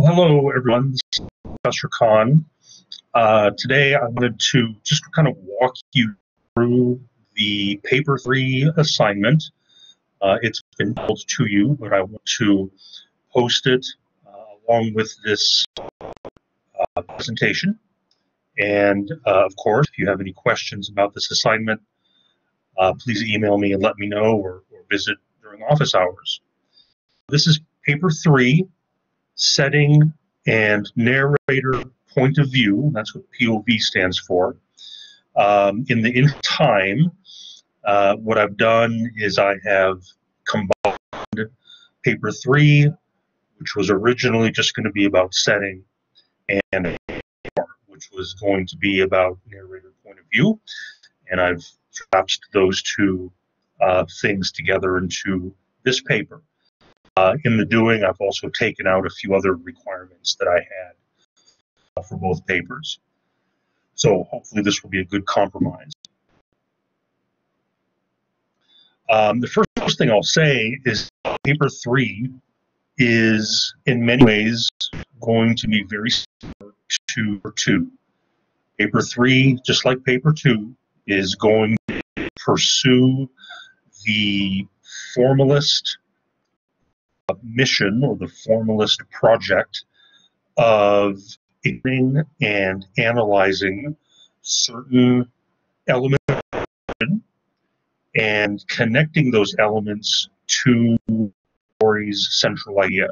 Well, hello, everyone. This is Professor Chan. Uh, today, I wanted to just kind of walk you through the paper three assignment. Uh, it's been told to you, but I want to post it uh, along with this uh, presentation. And uh, of course, if you have any questions about this assignment, uh, please email me and let me know or, or visit during office hours. This is paper three, setting and narrator point of view. That's what POV stands for. Um, in the in time, uh, what I've done is I have combined paper three, which was originally just going to be about setting, and which was going to be about narrator point of view, and I've collapsed those two uh, things together into this paper. Uh, in the doing, I've also taken out a few other requirements that I had uh, for both papers. So hopefully this will be a good compromise. Um, the first thing I'll say is paper three is in many ways going to be very similar to paper two. Paper three, just like paper two, is going to pursue the formalist mission or the formalist project of ignoring and analyzing certain elements and connecting those elements to story's central idea.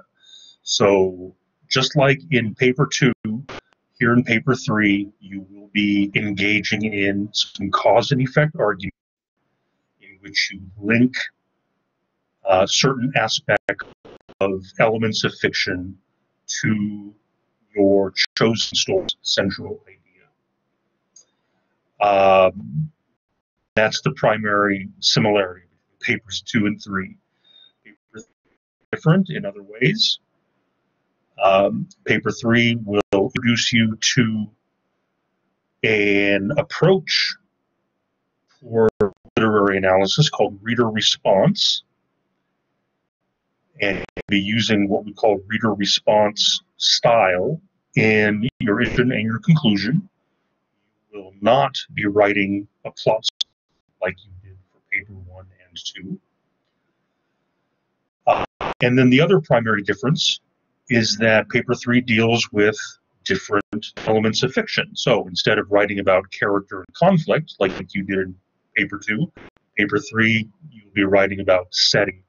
So just like in paper two, here in paper three, you will be engaging in some cause and effect argument in which you link uh, certain aspect of elements of fiction to your chosen story's central idea. Um, that's the primary similarity between papers two and three. Paper different in other ways. Um, paper three will introduce you to an approach for literary analysis called reader response and be using what we call reader response style in your engine and your conclusion. You will not be writing a plot like you did for paper one and two. Uh, and then the other primary difference is that paper three deals with different elements of fiction. So instead of writing about character and conflict like you did in paper two, paper three, you'll be writing about setting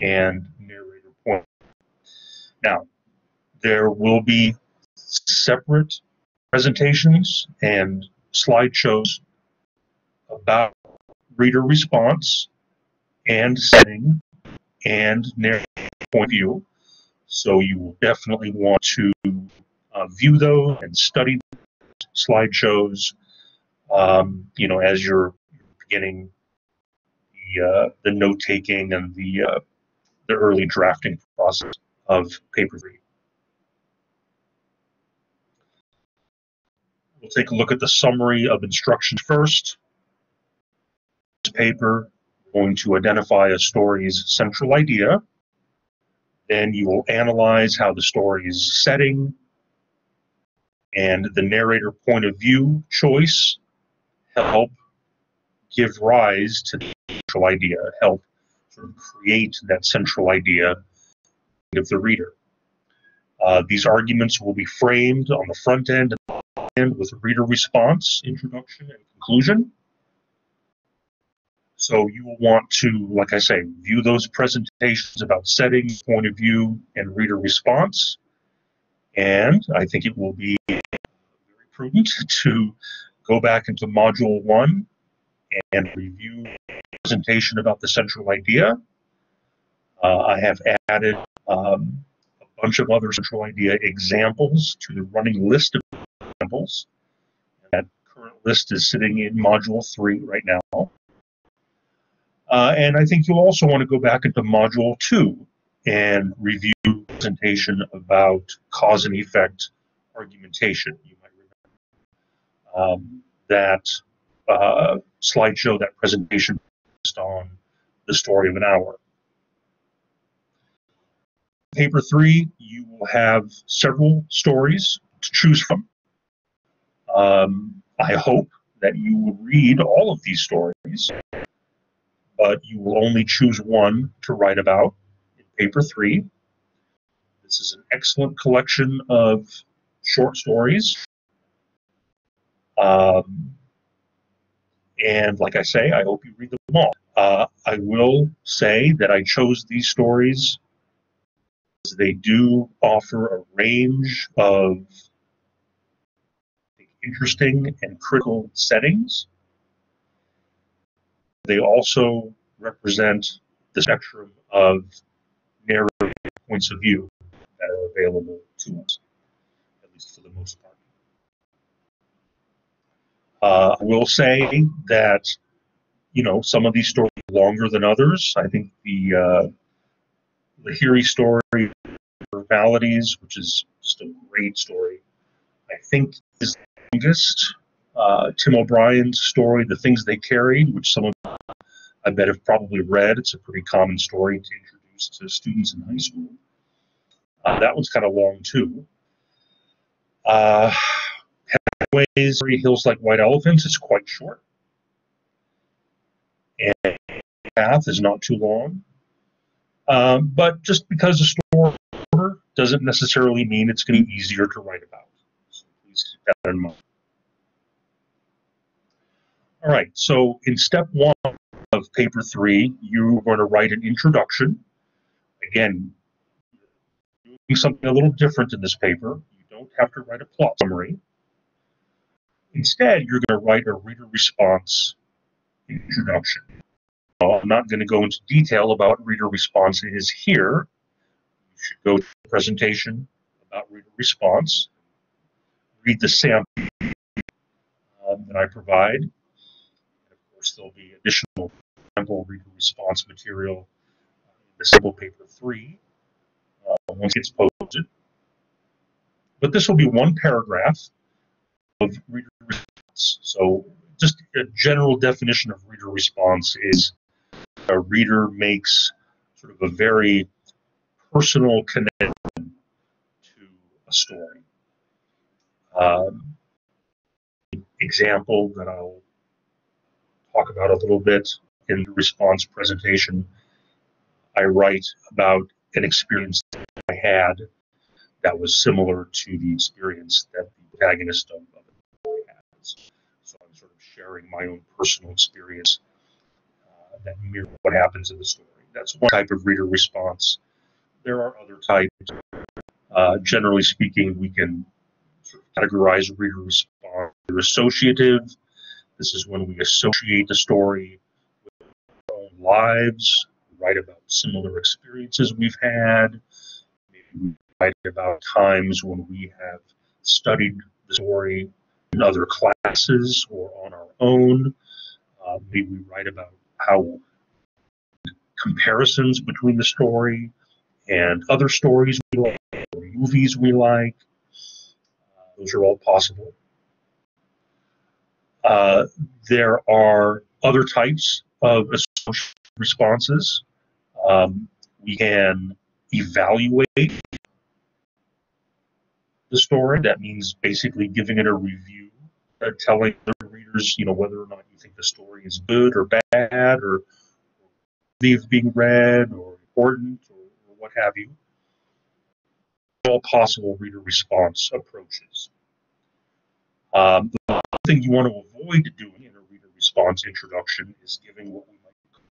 and narrator point. Now, there will be separate presentations and slideshows about reader response and setting and narrator point of view. So you will definitely want to uh, view those and study slideshows, um, you know, as you're beginning the, uh, the note taking and the uh, the early drafting process of paper three. We'll take a look at the summary of instructions first. This paper, going to identify a story's central idea. Then you will analyze how the story's setting and the narrator point of view choice help give rise to the central idea, help sort of create that central idea of the reader. Uh, these arguments will be framed on the front end and with reader response, introduction, and conclusion. So you will want to, like I say, view those presentations about setting, point of view, and reader response. And I think it will be very prudent to go back into Module 1 and review presentation about the central idea. Uh, I have added um, a bunch of other central idea examples to the running list of examples. That current list is sitting in Module 3 right now. Uh, and I think you'll also want to go back into Module 2 and review presentation about cause and effect argumentation. You might remember um, that uh, slideshow, that presentation based on the story of an hour. paper three, you will have several stories to choose from. Um, I hope that you will read all of these stories, but you will only choose one to write about in paper three. This is an excellent collection of short stories. Um, and like I say, I hope you read them all. Uh, I will say that I chose these stories because they do offer a range of interesting and critical settings. They also represent the spectrum of narrative points of view that are available to us, at least for the most part. Uh, I will say that, you know, some of these stories are longer than others. I think the uh, Lahiri story, Maladies, which is just a great story, I think is the longest. Uh, Tim O'Brien's story, The Things They Carried, which some of I bet have probably read. It's a pretty common story to introduce to students in high school. Uh, that one's kind of long too. Uh, Hemingway's Three Hills Like White Elephants It's quite short. And Path is not too long. Um, but just because the story doesn't necessarily mean it's going to be easier to write about. So please keep that in mind. All right, so in step one of paper three, you're going to write an introduction. Again, doing something a little different in this paper. You don't have to write a plot summary. Instead, you're going to write a reader response introduction. Now, I'm not going to go into detail about reader response. It is here. You should go to the presentation about reader response, read the sample um, that I provide. And of course, there'll be additional sample reader response material in the sample paper three uh, once it's posted. But this will be one paragraph of reader response. So just a general definition of reader response is a reader makes sort of a very personal connection to a story. Um, example that I'll talk about a little bit in the response presentation, I write about an experience that I had that was similar to the experience that the protagonist of, has. So I'm sort of sharing my own personal experience uh, that mirrors what happens in the story. That's one type of reader response. There are other types. Uh, generally speaking, we can sort of categorize reader response. Associative. This is when we associate the story with our own lives, write about similar experiences we've had, maybe we write about times when we have studied the story in other classes or on our own. Uh, maybe we write about how comparisons between the story and other stories we like, movies we like. Uh, those are all possible. Uh, there are other types of responses. Um, we can evaluate the story. That means basically giving it a review, uh, telling the readers, you know, whether or not you think the story is good or bad, or leave being read, or important, or, or what have you. All possible reader response approaches. Um, the thing you want to avoid doing in a reader response introduction is giving what we might call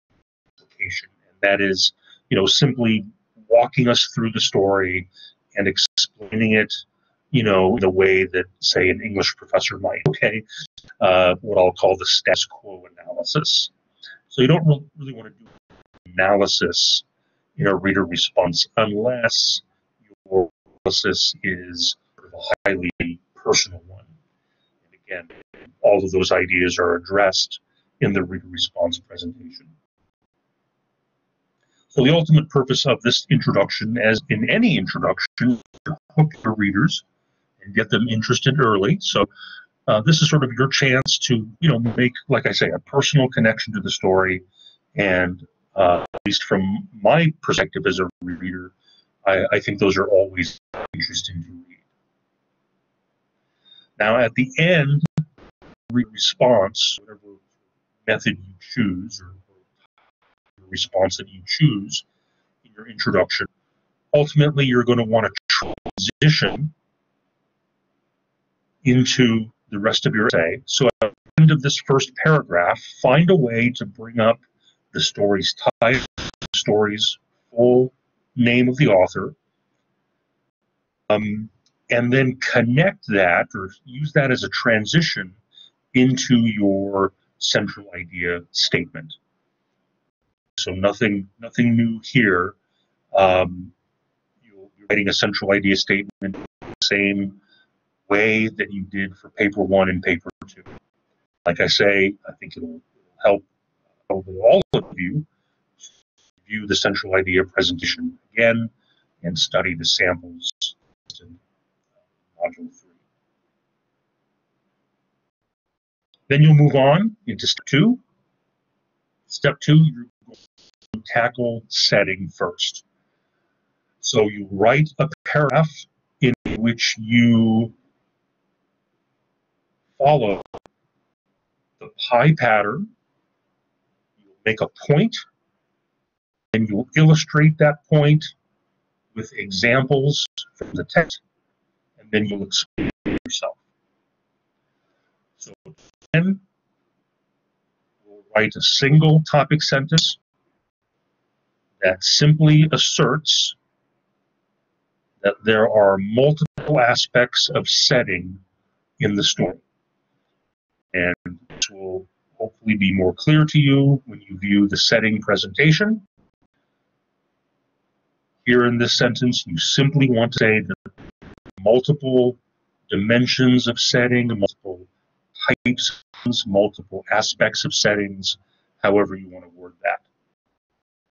application, and that is, you know, simply walking us through the story and explaining it, you know, in a way that, say, an English professor might. Okay, uh, what I'll call the status quo analysis. So you don't really want to do analysis in a reader response unless your analysis is sort of a highly personal one. And again, all of those ideas are addressed in the reader response presentation. So the ultimate purpose of this introduction, as in any introduction, to hook your readers and get them interested early. So uh, this is sort of your chance to, you know, make, like I say, a personal connection to the story. And uh, at least from my perspective as a reader, I, I think those are always interesting to read. Now, at the end, response, whatever method you choose or, or response that you choose in your introduction, ultimately you're going to want to transition into the rest of your essay. So at the end of this first paragraph, find a way to bring up the story's title, story's full name of the author, um, and then connect that or use that as a transition into your central idea statement. So nothing, nothing new here. Um, you're writing a central idea statement the same way that you did for paper one and paper two. Like I say, I think it'll help all of you view the central idea presentation again and study the samples in uh, module three. Then you'll move on into step two. Step two, you tackle setting first. So you write a paragraph in which you follow the pie pattern. You'll make a point, and you'll illustrate that point with examples from the text, and then you'll explain yourself. So then we'll write a single topic sentence that simply asserts that there are multiple aspects of setting in the story. And this will hopefully be more clear to you when you view the setting presentation. Here in this sentence, you simply want to say that multiple dimensions of setting, multiple types, multiple aspects of settings, however you want to word that.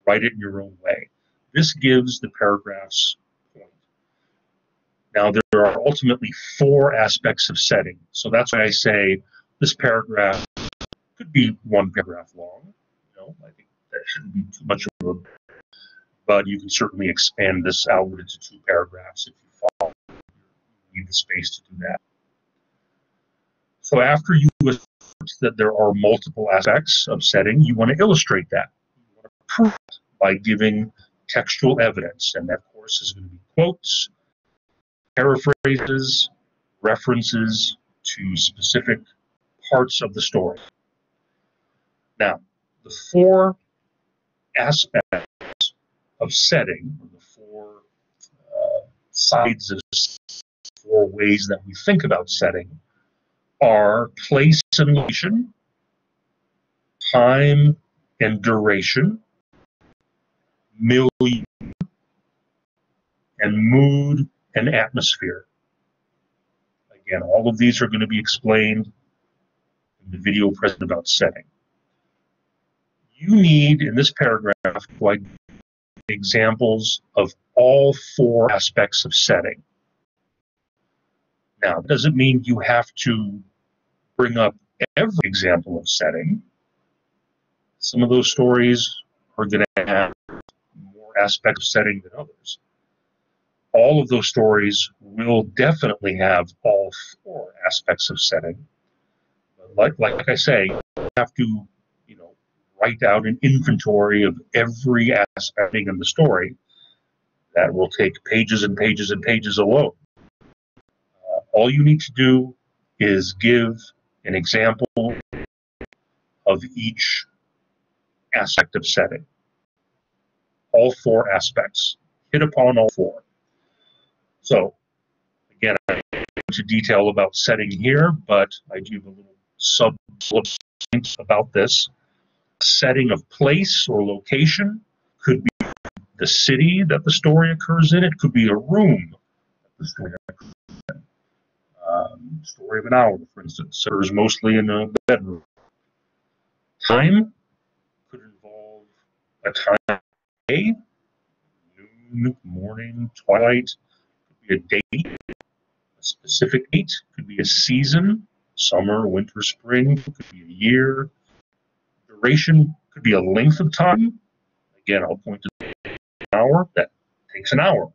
Write it in your own way. This gives the paragraphs point. Now, there are ultimately four aspects of setting. So that's why I say this paragraph could be one paragraph long. You know, I think that shouldn't be too much of a, but you can certainly expand this out into two paragraphs if you follow. You need the space to do that. So after you assert that there are multiple aspects of setting, you want to illustrate that. You want to prove it by giving textual evidence, and that, of course, is going to be quotes, paraphrases, references to specific parts of the story. Now, the four aspects of setting, the four uh, sides of four ways that we think about setting, are place and location, time and duration, milieu, and mood and atmosphere. Again, all of these are going to be explained the video present about setting. You need, in this paragraph, like examples of all four aspects of setting. Now, it doesn't mean you have to bring up every example of setting. Some of those stories are going to have more aspects of setting than others. All of those stories will definitely have all four aspects of setting like, like I say, you have to, you know, write out an inventory of every aspect in the story. That will take pages and pages and pages alone. Uh, all you need to do is give an example of each aspect of setting. All four aspects. Hit upon all four. So, again, I go into detail about setting here, but I do have a little sub about this. Setting of place or location could be the city that the story occurs in. It could be a room that the story occurs in. Um, story of an hour, for instance, occurs mostly in a bedroom. Time could involve a time day, noon, morning, twilight, could be a date, a specific date, could be a season, summer, winter, spring, could be a year. Duration could be a length of time. Again, I'll point to an hour. That takes an hour.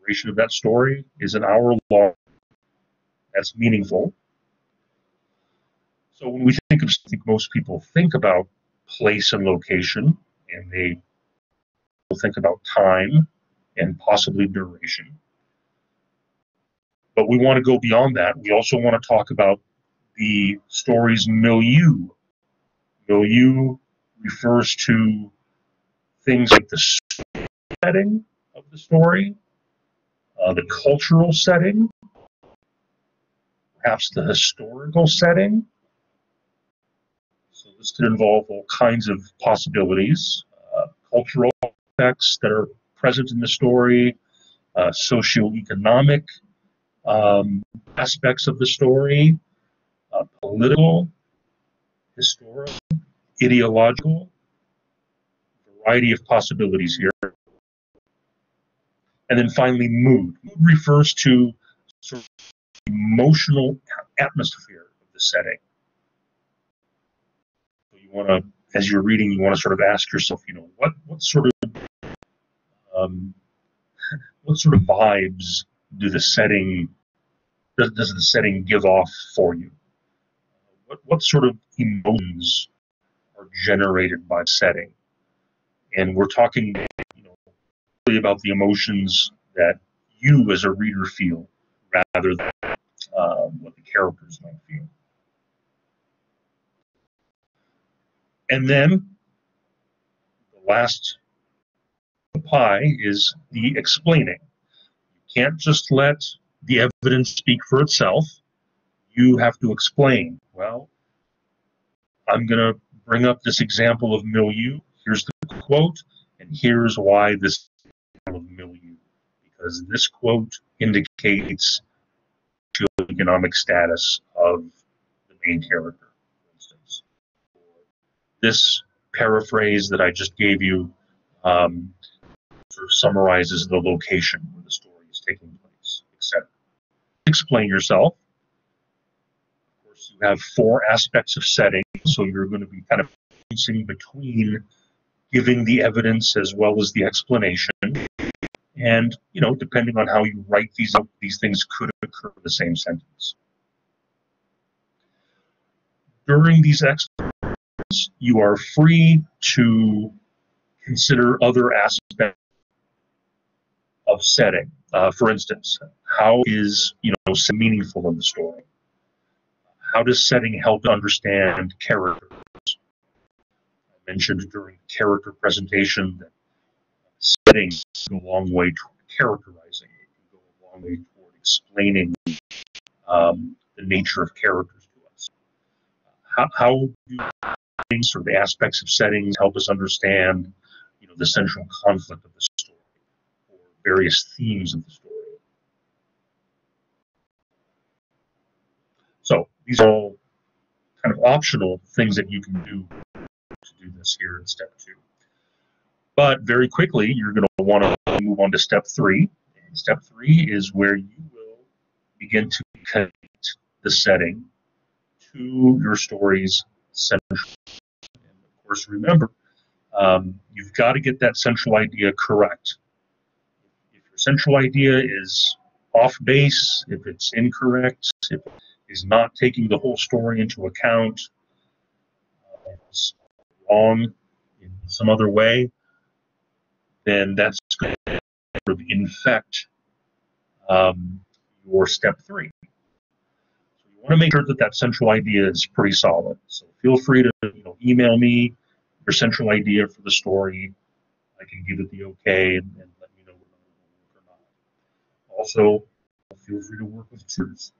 duration of that story is an hour long. That's meaningful. So when we think of, think most people think about place and location, and they will think about time and possibly duration. But we want to go beyond that. We also want to talk about the story's milieu. Milieu refers to things like the setting of the story, uh, the cultural setting, perhaps the historical setting. So this could involve all kinds of possibilities, uh, cultural aspects that are present in the story, uh, socioeconomic um, aspects of the story, political, historical, ideological, variety of possibilities here. And then finally, mood. Mood refers to sort of emotional atmosphere of the setting. So you want to, as you're reading, you want to sort of ask yourself, you know, what what sort of um, what sort of vibes do the setting does, does the setting give off for you? What what sort of emotions are generated by setting? And we're talking, you know, really about the emotions that you as a reader feel rather than uh, what the characters might feel. And then the last pie is the explaining. You can't just let the evidence speak for itself. You have to explain. Well, I'm going to bring up this example of milieu. Here's the quote, and here's why this of milieu. Because this quote indicates economic status of the main character, for instance. This paraphrase that I just gave you um, sort of summarizes the location where the story is taking place, etc. Explain yourself. You have four aspects of setting, so you're going to be kind of balancing between giving the evidence as well as the explanation. And you know, depending on how you write these up, these things could occur in the same sentence. During these explanations, you are free to consider other aspects of setting. Uh, for instance, how is you know meaningful in the story? How does setting help understand characters? I mentioned during the character presentation that setting go a long way toward characterizing. It can go a long way toward explaining um, the nature of characters to us. How, how do things or the aspects of settings help us understand, you know, the central conflict of the story or various themes of the story? So these are all kind of optional things that you can do to do this here in step two. But very quickly, you're going to want to move on to step three. And step three is where you will begin to connect the setting to your story's central. And of course, remember, um, you've got to get that central idea correct. If your central idea is off base, if it's incorrect, if is not taking the whole story into account, uh, it's wrong in some other way, then that's going to sort of infect um, your step three. So you want to make sure that that central idea is pretty solid. So feel free to you know, email me your central idea for the story. I can give it the okay and, and let me know whether it will work or not. Also, feel free to work with tutors.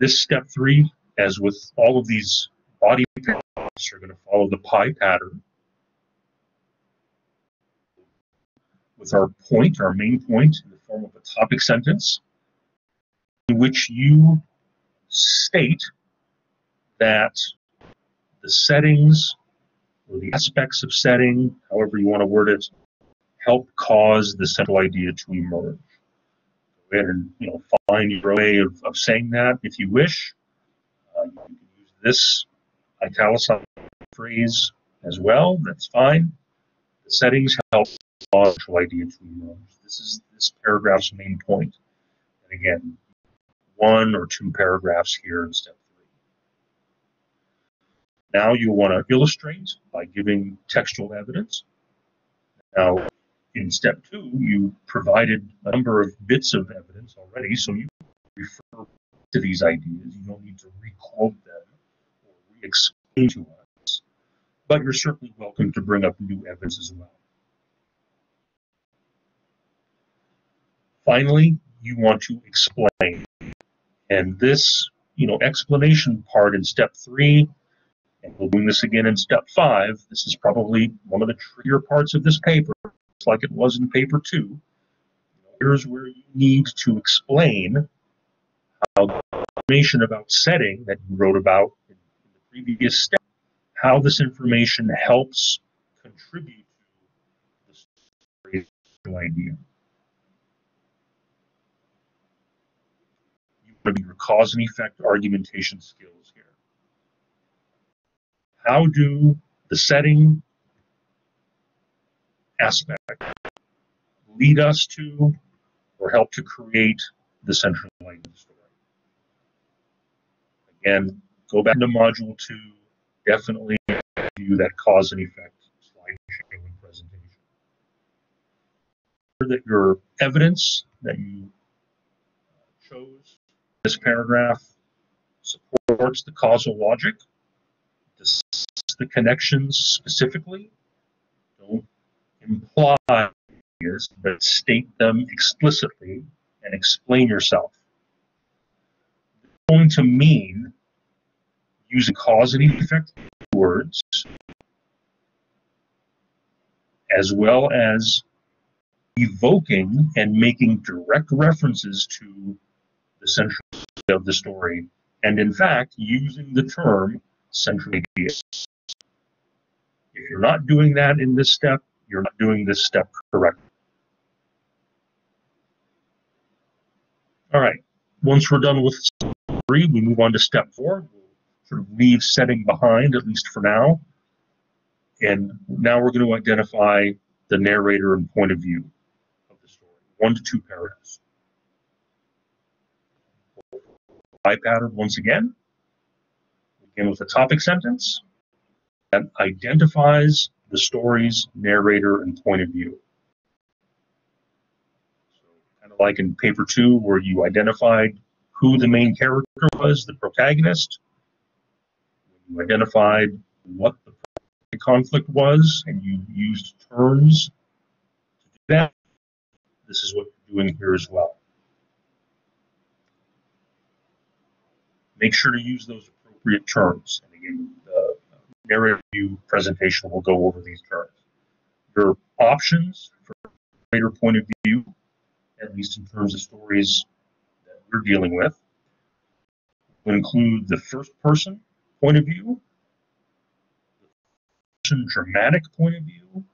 This step three, as with all of these body parts, are going to follow the pie pattern. with our point, our main point, in the form of a topic sentence, in which you state that the settings or the aspects of setting, however you want to word it, help cause the central idea to emerge. And you know find your way of, of saying that if you wish. Uh, you can use this italicized phrase as well. That's fine. The settings help central idea to emerge. This is this paragraph's main point. And again, one or two paragraphs here in step three. Now you want to illustrate by giving textual evidence. Now, in step two, you provided a number of bits of evidence already, so you refer to these ideas. You don't need to requote them or re-explain to us, but you're certainly welcome to bring up new evidence as well. Finally, you want to explain. And this, you know, explanation part in step three, and we'll do this again in step five, this is probably one of the trickier parts of this paper, like it was in paper two. Here's where you need to explain how information about setting that you wrote about in the previous step, how this information helps contribute to the story idea. to be your cause and effect argumentation skills here. How do the setting aspect lead us to or help to create the central idea story? Again, go back to module two, definitely view that cause and effect slide showing presentation. That your evidence that you uh, chose this paragraph supports the causal logic, the connections specifically, don't imply but state them explicitly and explain yourself. Going to mean using cause and effect words as well as evoking and making direct references to the central of the story, and in fact, using the term central idea. If you're not doing that in this step, you're not doing this step correctly. All right, once we're done with three, we move on to step four. We'll sort of leave setting behind, at least for now. And now we're going to identify the narrator and point of view of the story, one to two paragraphs. pie pattern once again. Begin with a topic sentence that identifies the story's narrator and point of view. Like in paper two, where you identified who the main character was, the protagonist. You identified what the conflict was, and you used terms to do that. This is what you're doing here as well. make sure to use those appropriate terms. And again, the narrative presentation will go over these terms. Your options for narrator point of view, at least in terms of stories that we're dealing with, will include the first person point of view, the dramatic point of view,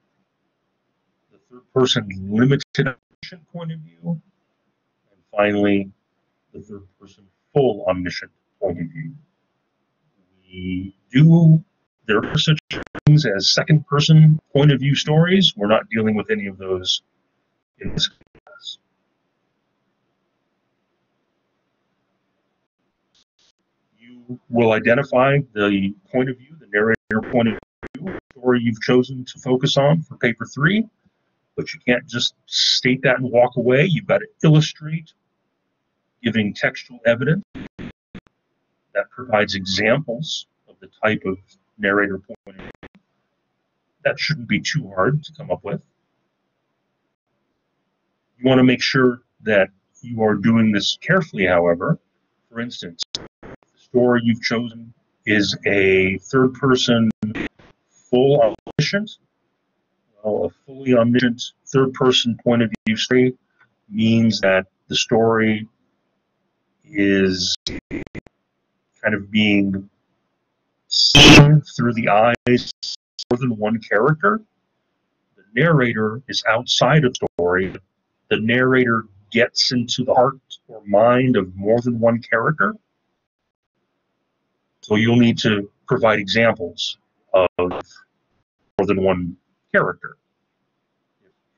the third person limited omniscient point of view, and finally, the third person full omniscient point of view. We do, there are such things as second person point of view stories. We're not dealing with any of those in this class. You will identify the point of view, the narrator point of view, story you've chosen to focus on for paper three, but you can't just state that and walk away. You've got to illustrate, giving textual evidence that provides examples of the type of narrator point of view. That shouldn't be too hard to come up with. You want to make sure that you are doing this carefully, however. For instance, story you've chosen is a third person full omniscient. Well, a fully omniscient third person point of view story means that the story is kind of being seen through the eyes of more than one character. The narrator is outside of the story. The narrator gets into the heart or mind of more than one character. So you'll need to provide examples of more than one character.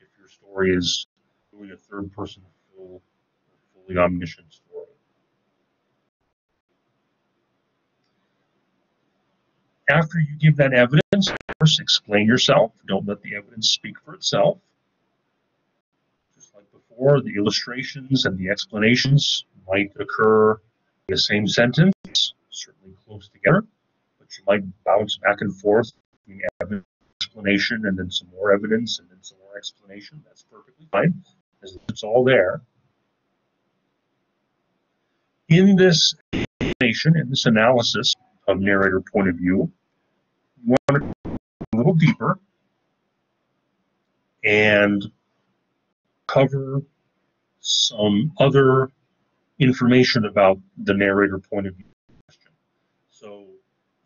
If your story is really a third person full, fully omniscient story. After you give that evidence, first explain yourself. Don't let the evidence speak for itself. Just like before, the illustrations and the explanations might occur in the same sentence, certainly close together, but you might bounce back and forth between explanation and then some more evidence and then some more explanation. That's perfectly fine, as it's all there. In this explanation, in this analysis of narrator point of view, you want to go a little deeper and cover some other information about the narrator point of view.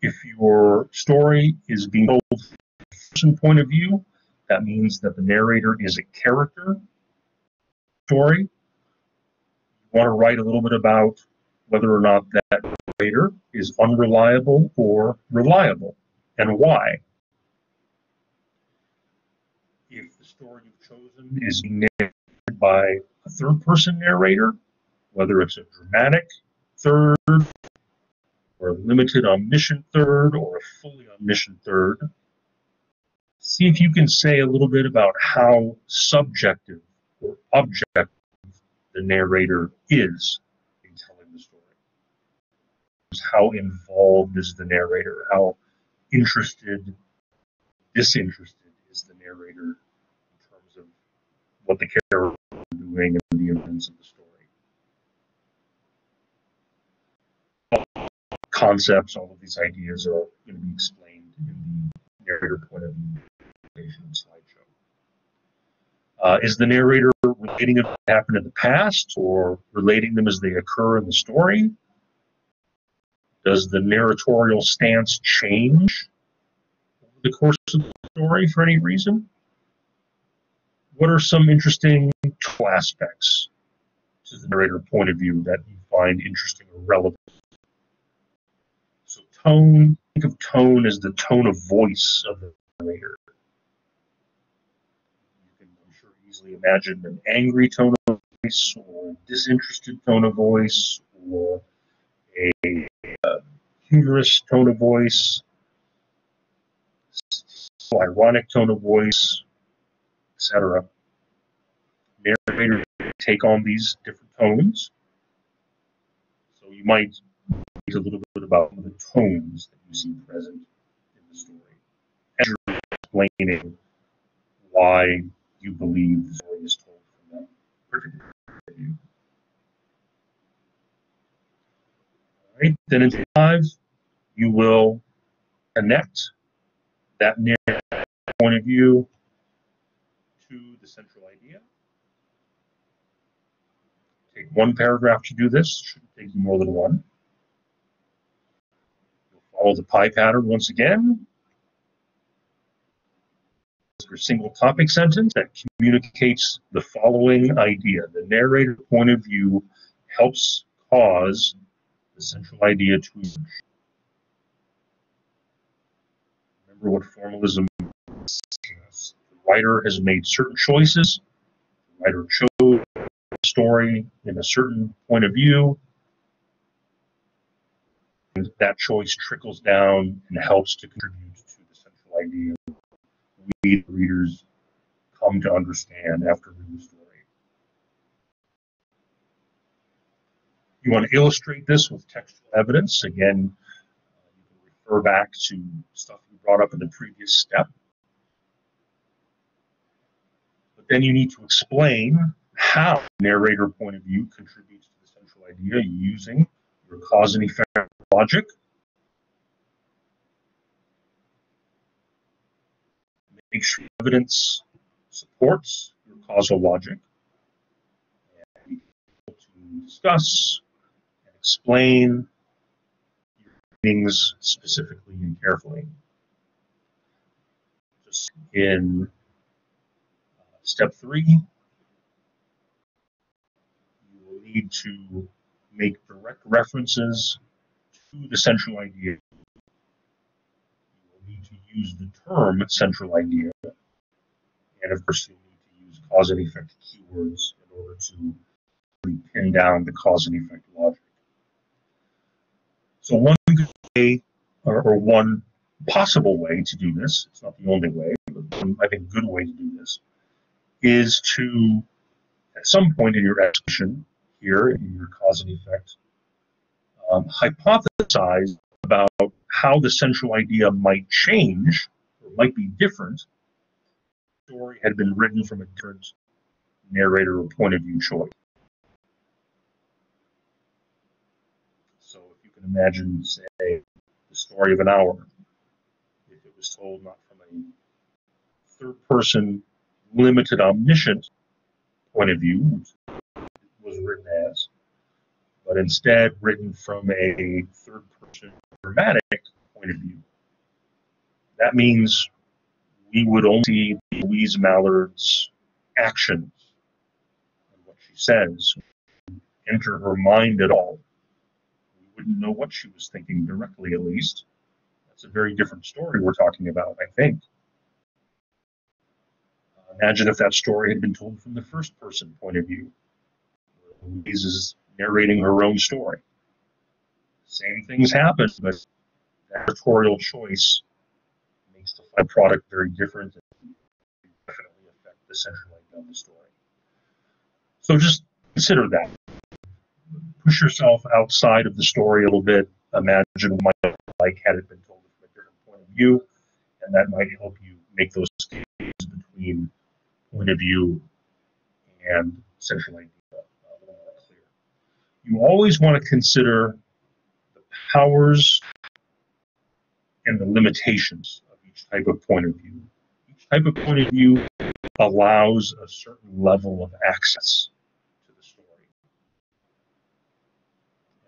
If your story is being told from a person point of view, that means that the narrator is a character story. You want to write a little bit about whether or not that narrator is unreliable or reliable and why. If the story you've chosen is being narrated by a third person narrator, whether it's a dramatic third or a limited omniscient third or a fully omniscient third, see if you can say a little bit about how subjective or objective the narrator is in telling the story. How involved is the narrator? How interested, disinterested is the narrator in terms of what the character is doing and the events of the story? Concepts, all of these ideas are going to be explained in the narrator point of view slideshow. Uh, is the narrator relating what happened in the past or relating them as they occur in the story? Does the narratorial stance change over the course of the story for any reason? What are some interesting aspects to the narrator point of view that you find interesting or relevant? Tone, think of tone as the tone of voice of the narrator. You can I'm sure easily imagine an angry tone of voice or a disinterested tone of voice or a uh, humorous tone of voice, ironic tone of voice, etc. Narrators take on these different tones. So you might think a little bit about the tones that you see present in the story as you're explaining why you believe the story is told from that particular view. All right, then in five, you will connect that narrative point of view to the central idea. Take one paragraph to do this, shouldn't take you more than one. Follow the pie pattern once again, for single topic sentence that communicates the following idea. The narrator point of view helps cause the central idea to emerge. Remember what formalism is. The writer has made certain choices. The writer chose a story in a certain point of view. And that choice trickles down and helps to contribute to the central idea we the readers come to understand after reading the story. You want to illustrate this with textual evidence. Again, uh, you can refer back to stuff you brought up in the previous step. But then you need to explain how narrator point of view contributes to the central idea using your cause and effect logic? Make sure evidence supports your causal logic. And be able to discuss and explain your things specifically and carefully. Just in uh, step three, you will need to make direct references the central idea You will need to use the term central idea. And of course, you'll need to use cause and effect keywords in order to really pin down the cause and effect logic. So one way, or, or one possible way to do this, it's not the only way, but I think a good way to do this, is to, at some point in your execution here, in your cause and effect, um, hypothesize about how the central idea might change or might be different The story had been written from a different narrator or point of view choice. So if you can imagine, say, the story of an hour, if it was told not from a third person, limited, omniscient point of view, which was written as, but instead written from a third person dramatic point of view. That means we would only see Louise Mallard's actions and what she says enter her mind at all. We wouldn't know what she was thinking directly, at least. That's a very different story we're talking about, I think. Imagine if that story had been told from the first person point of view. Louise is narrating her own story. Same things happen, but that editorial choice makes the product very different and definitely affect the central idea of the story. So just consider that. Push yourself outside of the story a little bit. Imagine what might have like had it been told from a different point of view, and that might help you make those between point of view and central idea a little more clear. You always want to consider the powers and the limitations of each type of point of view. Each type of point of view allows a certain level of access to the story.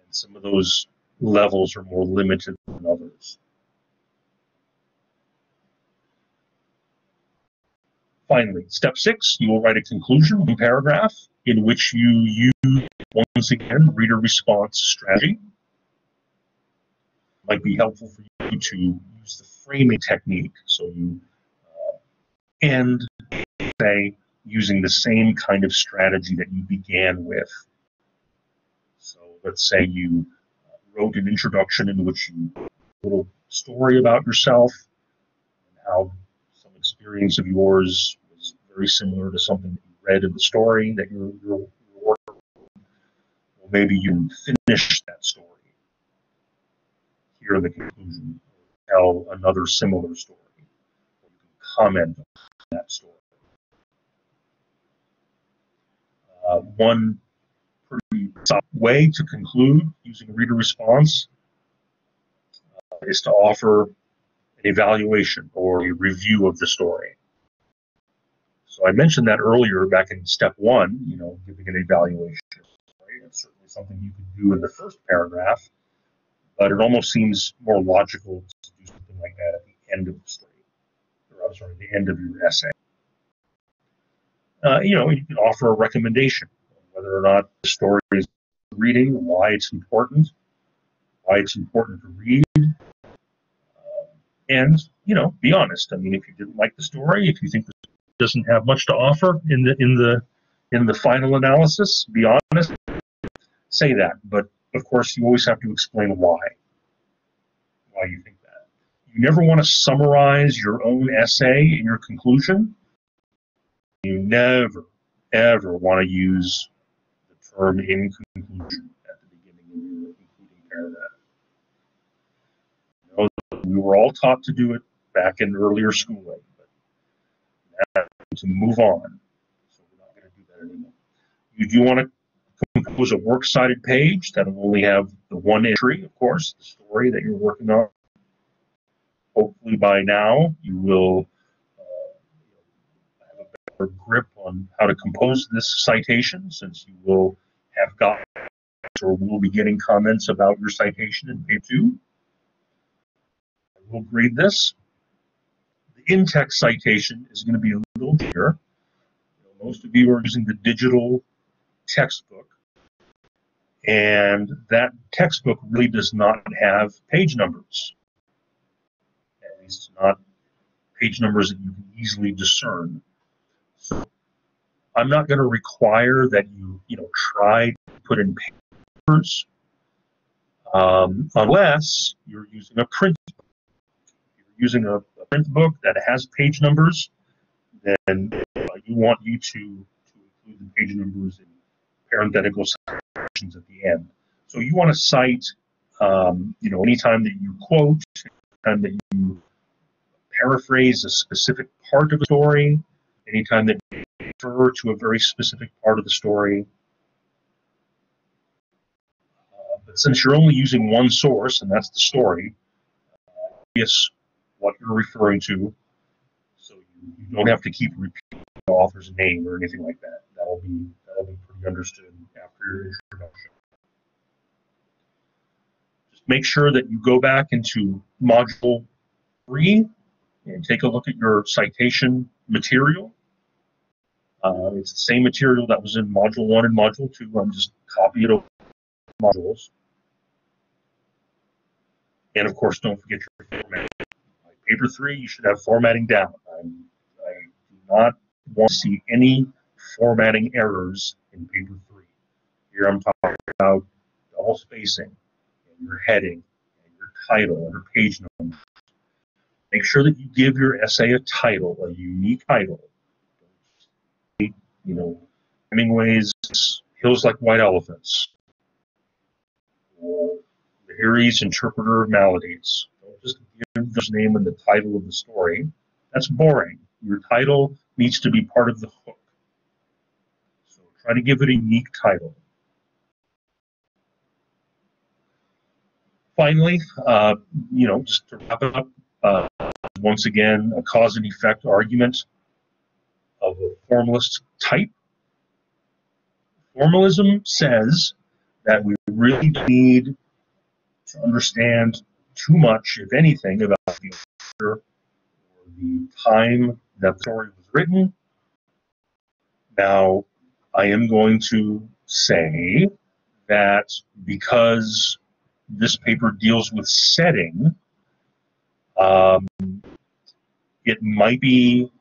And some of those levels are more limited than others. Finally, step six, you will write a conclusion, one paragraph, in which you use, once again, reader response strategy. Might be helpful for you to use the framing technique. So you uh, end, say, using the same kind of strategy that you began with. So let's say you uh, wrote an introduction in which you a little story about yourself and how some experience of yours was very similar to something read in the story that you're, you're, working Well, maybe you finish that story in the conclusion, tell another similar story, or you can comment on that story. Uh, one pretty way to conclude using reader response uh, is to offer an evaluation or a review of the story. So I mentioned that earlier back in step one, you know, giving an evaluation. Right? It's certainly something you could do in the first paragraph, but it almost seems more logical to do something like that at the end of the story, or I'm sorry, the end of your essay. Uh, you know, you can offer a recommendation whether or not the story is reading, why it's important, why it's important to read, uh, and you know, be honest. I mean, if you didn't like the story, if you think it doesn't have much to offer in the in the in the final analysis, be honest. Say that, but of course, you always have to explain why. Why you think that. You never want to summarize your own essay in your conclusion. You never, ever want to use the term in conclusion at the beginning of your concluding paragraph. You know, we were all taught to do it back in earlier schooling, to move on. So we're not going to do that anymore. You do want to compose a works cited page that will only have the one entry, of course, the story that you're working on. Hopefully by now you will uh, have a better grip on how to compose this citation since you will have got or will be getting comments about your citation in page two. I will grade this. In-text citation is going to be a little clearer. most of you are using the digital textbook, and that textbook really does not have page numbers, at least not page numbers that you can easily discern. So I'm not going to require that you, you know, try to put in papers um, unless you're using a print you're using a, print book that has page numbers, then uh, you want you to, to include the page numbers in parenthetical citations at the end. So you want to cite, um, you know, anytime that you quote, anytime that you paraphrase a specific part of a story, anytime that you refer to a very specific part of the story. Uh, but since you're only using one source, and that's the story, uh, what you're referring to, so you, don't have to keep repeating the author's name or anything like that. That'll be that'll be pretty understood after your introduction. Just make sure that you go back into module three and take a look at your citation material. Uh, it's the same material that was in Module 1 and Module 2. I'm just copying it over modules. And of course, don't forget your formatting. Paper 3, you should have formatting down. I'm, I do not want to see any formatting errors in paper 3. Here I'm talking about double spacing, and your heading, and your title, and your page number. Make sure that you give your essay a title, a unique title. You know, Hemingway's Hills Like White Elephants, or Lahiri's Interpreter of Maladies. The name and the title of the story. That's boring. Your title needs to be part of the hook. So try to give it a unique title. Finally, uh, you know, just to wrap it up, uh, once again, a cause and effect argument of a formalist type. Formalism says that we really need to understand too much, if anything, about the author or the time that the story was written. Now, I am going to say that because this paper deals with setting, um, it might be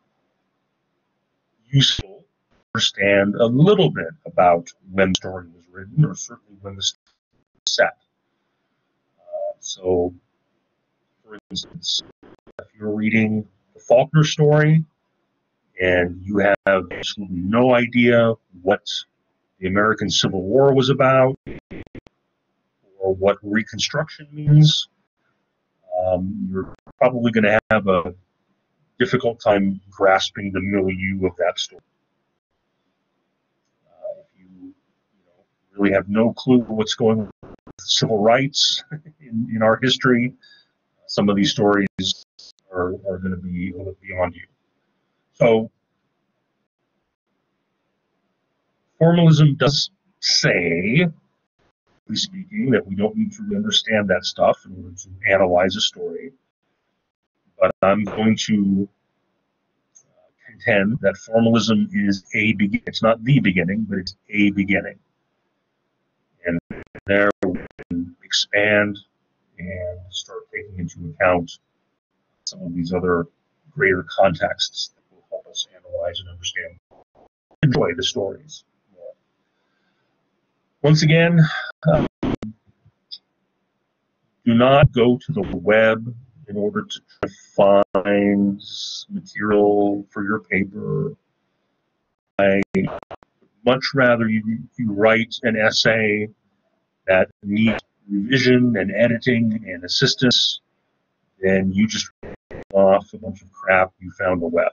useful to understand a little bit about when the story was written, or certainly when the story was set. Uh, so, for instance, if you're reading the Faulkner story and you have absolutely no idea what the American Civil War was about or what Reconstruction means, um, you're probably going to have a difficult time grasping the milieu of that story. Uh, if you, really have no clue what's going on with civil rights in, in our history, some of these stories are, are going to be beyond you. So, formalism does say speaking, that we don't need to understand that stuff in order to analyze a story. But I'm going to uh, contend that formalism is a beginning. It's not the beginning, but it's a beginning. And there we can expand and start taking into account some of these other greater contexts that will help us analyze and understand, enjoy the stories. Once again, um, do not go to the web in order to find material for your paper. I much rather you, you write an essay that needs revision and editing and assistance than you just off a bunch of crap you found the web.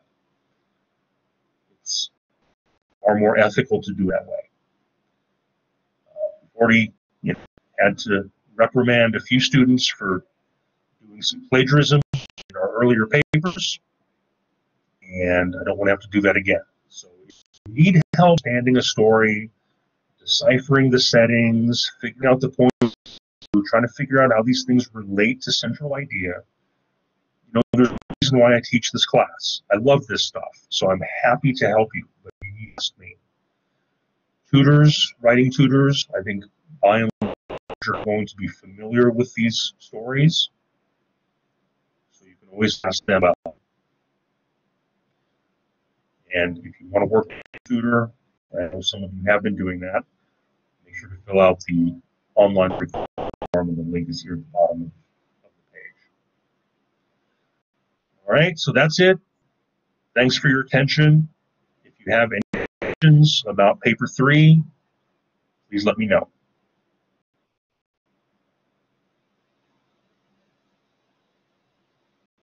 It's far more ethical to do that way already you know, had to reprimand a few students for doing some plagiarism in our earlier papers, and I don't want to have to do that again. So if you need help understanding a story, deciphering the settings, figuring out the trying to figure out how these things relate to central idea, you know, there's a reason why I teach this class. I love this stuff, so I'm happy to help you, but you ask me tutors, writing tutors, I think by and large are going to be familiar with these stories. So you can always ask them about. And if you want to work with a tutor. I know some of you have been doing that. Make sure to fill out the online form, and the link is here at the bottom of, of the page. All right, so that's it. Thanks for your attention. If you have any questions about paper three, please let me know.